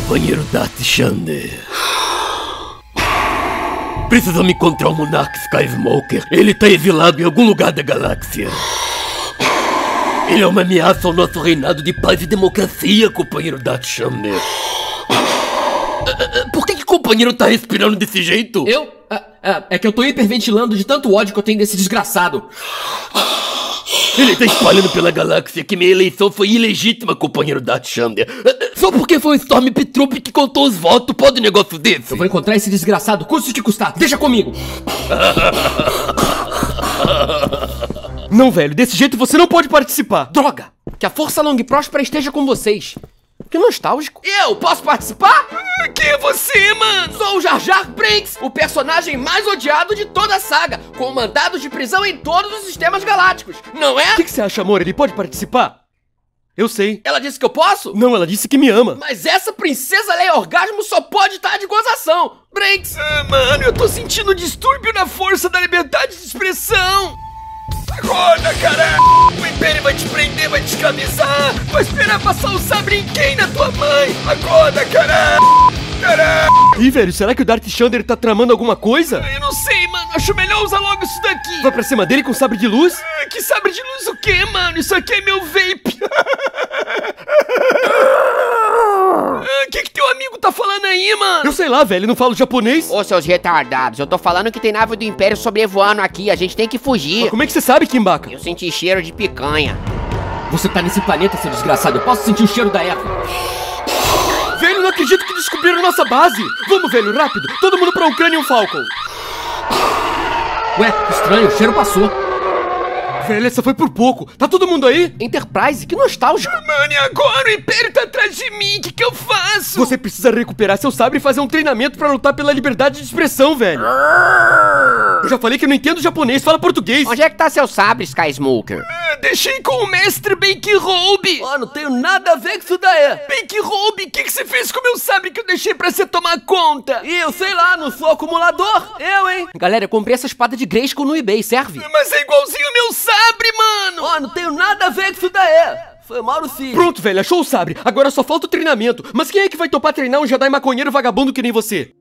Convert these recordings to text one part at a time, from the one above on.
Companheiro Darth Shander. Precisamos encontrar o Monarca Skysmoker. Ele tá exilado em algum lugar da galáxia. Ele é uma ameaça ao nosso reinado de paz e democracia, companheiro Darth Shander. Por que, que o companheiro tá respirando desse jeito? Eu? Ah, é que eu tô hiperventilando de tanto ódio que eu tenho desse desgraçado. Ele tá espalhando pela galáxia que minha eleição foi ilegítima, companheiro Darth Shander. Só porque foi o Stormtrooper que contou os votos, pode um negócio desse? Eu vou encontrar esse desgraçado, custe o que custar. Deixa comigo. Não, velho, desse jeito você não pode participar. Droga! Que a força longa e próspera esteja com vocês. Que nostálgico. Eu posso participar? Quem é você, mano? Sou o Jar Jar Binks, o personagem mais odiado de toda a saga, com mandados de prisão em todos os sistemas galácticos. Não é? O que, que você acha, amor? Ele pode participar? Eu sei. Ela disse que eu posso? Não, ela disse que me ama. Mas essa princesa Leia Orgasmo só pode estar de gozação. Brinks! Ah, mano, eu tô sentindo distúrbio na força da liberdade de expressão. Acorda, caralho! O Império vai te prender, vai te escravizar! Vai esperar passar o sabre em quem na tua mãe? Acorda, caralho! Caralho! Ih, velho, será que o Darth Shander tá tramando alguma coisa? Eu não sei, mano. Acho melhor usar logo isso daqui. Vai pra cima dele com sabre de luz? Ah, Que sabre de luz o quê, mano? Isso aqui é meu vape. Ah, O que que teu amigo tá falando aí, mano? Eu sei lá, velho, não falo japonês. Ô, seus retardados, eu tô falando que tem nave do Império sobrevoando aqui, a gente tem que fugir. Mas como é que você sabe, Kimbaka? Eu senti cheiro de picanha. Você tá nesse planeta, seu desgraçado. Eu posso sentir o cheiro da erva. Velho, não acredito que descobriram nossa base. Vamos, velho, rápido. Todo mundo pra Ukrainian Falcon. Ué, estranho, o cheiro passou. Velho, essa foi por pouco. Tá todo mundo aí? Enterprise, que nostálgico. Mano, e agora? O Império tá atrás de mim. O que que eu faço? Você precisa recuperar seu sabre e fazer um treinamento pra lutar pela liberdade de expressão, velho. Eu já falei que eu não entendo japonês, fala português. Onde é que tá seu sabre, Sky Smoker? Ah, Deixei com o mestre Bankrobe. Ó, não tenho nada a ver com isso daí. Bankrobe, o que que você fez com o meu sabre que eu deixei pra você tomar conta? Ih, eu sei lá, não sou acumulador. Eu, hein? Galera, eu comprei essa espada de Grayskull no eBay, serve? Mas é igualzinho o meu sabre, mano. Ó, não tenho nada a ver com isso daí. Foi mal sim. Pronto, velho, achou o sabre. Agora só falta o treinamento. Mas quem é que vai topar treinar um Jedi maconheiro vagabundo que nem você?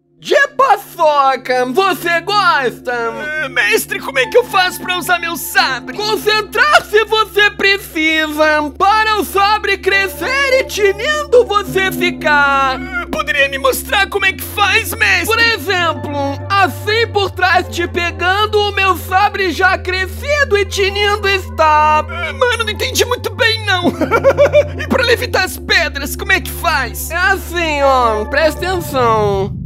Paçoca, você gosta? Ah, mestre, como é que eu faço pra usar meu sabre? Concentrar-se você precisa. Para o sabre crescer e tinindo você ficar. Ah, Poderia me mostrar como é que faz, mestre? Por exemplo, assim por trás te pegando, o meu sabre já crescido e tinindo está. Ah, Mano, não entendi muito bem, não. e pra levitar as pedras, como é que faz? É assim, ó, presta atenção.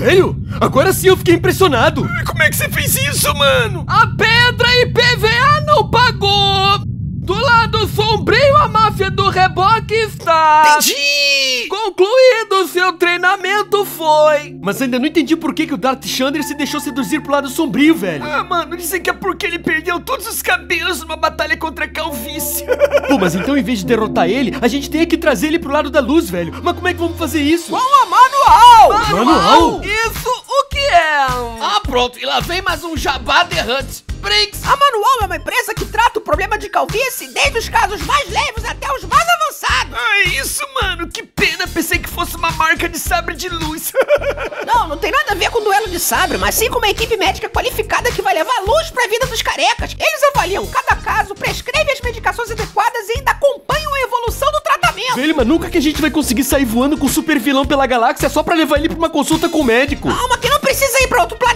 Velho, agora sim eu fiquei impressionado. Como é que você fez isso, mano? A pedra IPVA não pagou! Do lado sombrio, a máfia do reboque está! Entendi! Concluído, seu treinamento foi! Mas ainda não entendi por que, que o Darth Shander se deixou seduzir pro lado sombrio, velho. Ah, mano, dizem que é porque ele perdeu todos os cabelos numa batalha contra a calvície. Pô, mas então em vez de derrotar ele, a gente tem que trazer ele pro lado da luz, velho. Mas como é que vamos fazer isso? Com a manual! Manual? Isso o que é? Ah, pronto, e lá vem mais um jabá The Hunt. A Manual é uma empresa que trata o problema de calvície desde os casos mais leves até os mais avançados. Ah, isso, mano, que pena. Pensei que fosse uma marca de sabre de luz. Não, não tem nada a ver com duelo de sabre, mas sim com uma equipe médica qualificada que vai levar luz pra vida dos carecas. Eles avaliam cada caso, prescrevem as medicações adequadas e ainda acompanham a evolução do tratamento. Velho, mas nunca que a gente vai conseguir sair voando com o super vilão pela galáxia só pra levar ele pra uma consulta com o médico. Calma que não precisa ir pra outro planeta,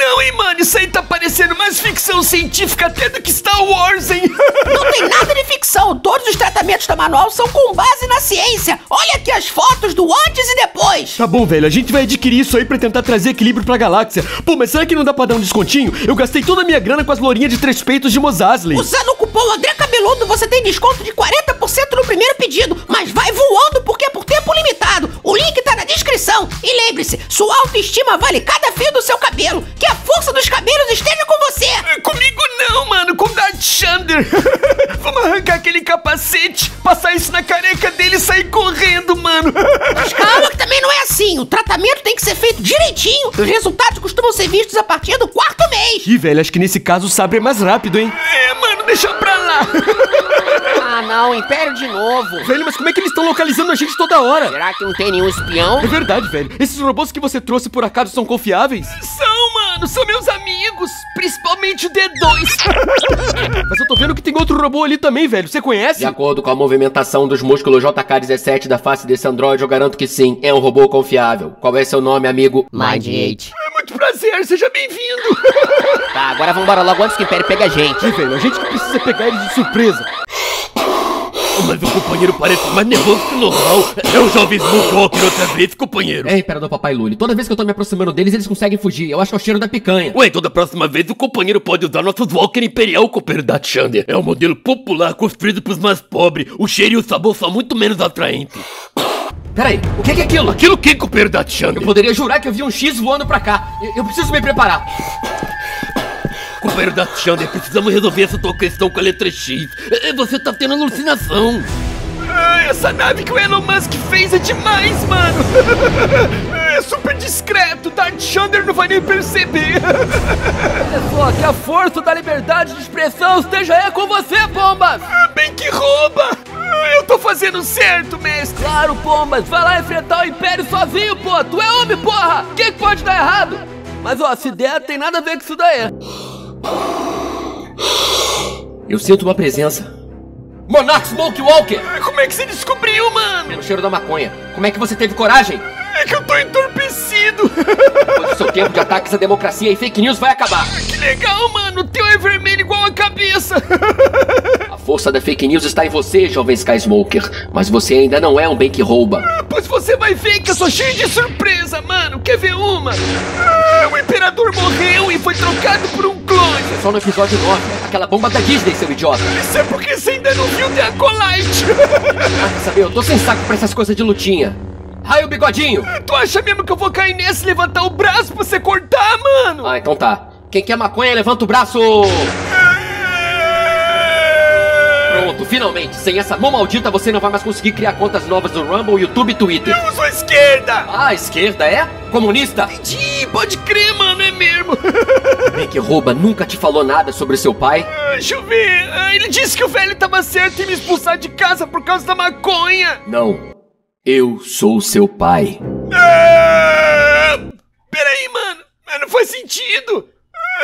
não, hein, mano. Isso aí tá parecendo mais ficção científica até do que Star Wars, hein? Não tem nada de ficção. Todos os tratamentos da Manual são com base na ciência. Olha aqui as fotos do antes e depois. Tá bom, velho, a gente vai adquirir isso aí pra tentar trazer equilíbrio pra galáxia. Pô, mas será que não dá pra dar um descontinho? Eu gastei toda a minha grana com as lourinhas de três peitos de Mosasley. Usando cupom André Cabeludo você tem desconto de 40% no primeiro pedido, mas vai voando porque é por tempo limitado. O link tá na descrição. E lembre-se, sua autoestima vale cada fio do seu cabelo. Que a força dos cabelos esteja com você. É, Comigo não, mano, com Darth Shander. Vamos arrancar aquele capacete, passar isso na careca dele e sair correndo, mano. Mas calma que também não é assim. O tratamento tem que ser feito direitinho. Os resultados costumam ser vistos a partir do quarto mês. Ih, velho, acho que nesse caso o sabre é mais rápido, hein? É, mano, deixa pra lá. Ah, não, Império de novo. Velho, mas como é que eles estão localizando a gente toda hora? Será que não tem nenhum espião? É verdade, velho. Esses robôs que você trouxe por acaso são confiáveis? São, mano, são meus amigos, principalmente o D2. Mas eu tô vendo que tem outro robô ali também, velho. Você conhece? De acordo com a movimentação dos músculos JK-17 da face desse androide, eu garanto que sim, é um robô confiável. Qual é seu nome, amigo? Mind 8. É muito prazer, seja bem-vindo. Tá, agora vambora logo antes que o Império pegue a gente. Ih, velho, a gente que precisa pegar eles de surpresa. Mas o companheiro parece mais nervoso que normal. É o jovem Smokewalker outra vez, companheiro. É, Imperador Papai Lully. Toda vez que eu tô me aproximando deles, eles conseguem fugir. Eu acho que é o cheiro da picanha. Ué, toda próxima vez o companheiro pode usar nossos Walker Imperial, companheiro da Xander. É um modelo popular construído pros mais pobres. O cheiro e o sabor são muito menos atraentes. Peraí, o que que é aquilo? Aquilo que, companheiro da Xander? Eu poderia jurar que eu vi um X voando pra cá. Eu, eu preciso me preparar. Companheiro da Xander, precisamos resolver essa tua questão com a letra X. É, Você tá tendo alucinação. Ai, essa nave que o Elon Musk fez é demais, mano. É super discreto, Darth Shander não vai nem perceber. Olha só, que a força da liberdade de expressão esteja aí com você, Pombas! Ah, Bem que rouba. Ah, Eu tô fazendo certo, mestre. Claro, Pombas, vai lá enfrentar o Império sozinho, pô! Tu é homem, porra! O que, que pode dar errado? Mas ó, se der, tem nada a ver com isso daí. Eu sinto uma presença. Monarch Smoke Walker! Ah, Como é que você descobriu, mano? O cheiro da maconha. Como é que você teve coragem? É que eu tô entorpecido. Pois o seu tempo de ataques à democracia e fake news vai acabar. Que legal, mano. O teu é vermelho igual a cabeça. A força da fake news está em você, jovem Sky Smoker. Mas você ainda não é um bem que rouba. Pois você vai ver que eu sou cheio de surpresa, mano. Quer ver uma? Ah, o imperador morreu e foi trocado por um clone. Só no episódio 9, aquela bomba da Disney, seu idiota. Isso é porque você ainda não viu The Acolyte. Ah, quer saber? Eu tô sem saco pra essas coisas de lutinha. Raio bigodinho! tu acha mesmo que eu vou cair nesse e levantar o braço pra você cortar, mano? Ah, então tá. Quem quer maconha, levanta o braço! Finalmente! Sem essa mão maldita, você não vai mais conseguir criar contas novas no Rumble, YouTube e Twitter. Eu uso a esquerda. Ah, esquerda é? Comunista? Ih, pode crer, mano, é mesmo. Bem que rouba nunca te falou nada sobre seu pai? Ah, Deixa eu ver. Ah, Ele disse que o velho tava certo em me expulsar de casa por causa da maconha. Não. Eu sou seu pai. Ah, Peraí, mano. Ah, Não faz sentido.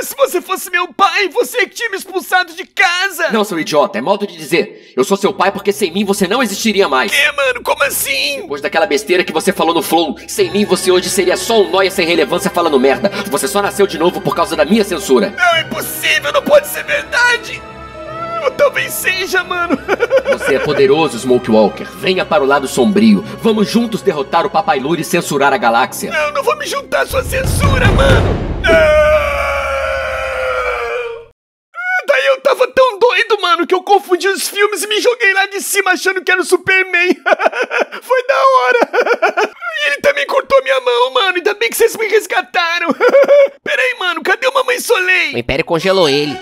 Se você fosse meu pai, você que tinha me expulsado de casa. Não, seu idiota, é modo de dizer. Eu sou seu pai porque sem mim você não existiria mais. É, mano, como assim? Depois daquela besteira que você falou no Flow, sem mim você hoje seria só um nóia sem relevância falando merda. Você só nasceu de novo por causa da minha censura. Não, é impossível, não pode ser verdade. Ou talvez seja, mano. Você é poderoso, Smoke Walker. Venha para o lado sombrio. Vamos juntos derrotar o Papai Lure e censurar a galáxia. Não, não vou me juntar à sua censura, mano. Não. Ah, Daí eu tava tão doido, mano, que eu confundi os filmes e me joguei lá de cima achando que era o Superman. Foi da hora. E ele também cortou minha mão, mano. Ainda bem que vocês me resgataram. Peraí, mano, cadê o Mamãe O Soleil? Império congelou ele.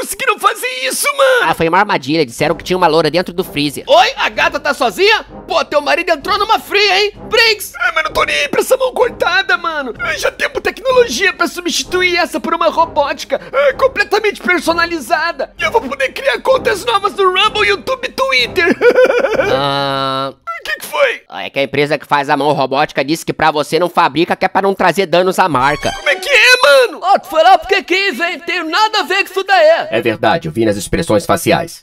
Conseguiram fazer isso, mano? Ah, foi uma armadilha. Disseram que tinha uma loura dentro do freezer. Oi, a gata tá sozinha? Pô, teu marido entrou numa fria, hein? Brinks! Ah, mas não tô nem aí pra essa mão cortada, mano. Ah, Já temos tecnologia pra substituir essa por uma robótica ah, completamente personalizada. E eu vou poder criar contas novas no Rumble, YouTube e Twitter. Ah, O que, que foi? é que a empresa que faz a mão robótica disse que pra você não fabrica, que é pra não trazer danos à marca. Como é que é, mano? Ó, tu foi lá porque quis, hein? Tenho nada a ver com isso daí. É verdade, eu vi nas expressões faciais.